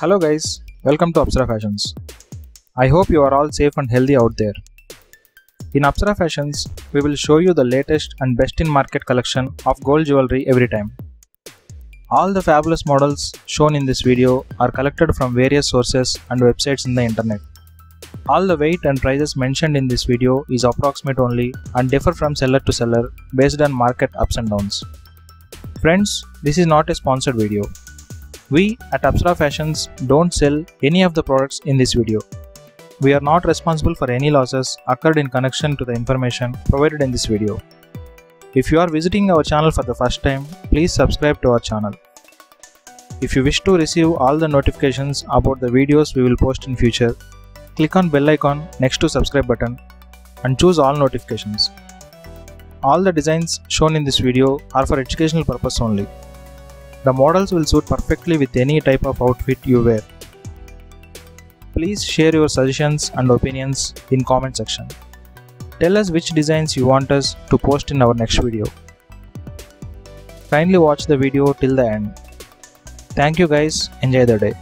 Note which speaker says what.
Speaker 1: Hello guys, welcome to Apsara Fashions. I hope you are all safe and healthy out there. In Apsara Fashions, we will show you the latest and best in market collection of gold jewelry every time. All the fabulous models shown in this video are collected from various sources and websites in the internet. All the weight and prices mentioned in this video is approximate only and differ from seller to seller based on market ups and downs. Friends, this is not a sponsored video. We at Apsara Fashions don't sell any of the products in this video. We are not responsible for any losses occurred in connection to the information provided in this video. If you are visiting our channel for the first time, please subscribe to our channel. If you wish to receive all the notifications about the videos we will post in future, click on bell icon next to subscribe button and choose all notifications. All the designs shown in this video are for educational purpose only. The models will suit perfectly with any type of outfit you wear. Please share your suggestions and opinions in comment section. Tell us which designs you want us to post in our next video. Kindly watch the video till the end. Thank you guys, enjoy the day.